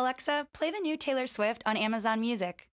Alexa, play the new Taylor Swift on Amazon Music.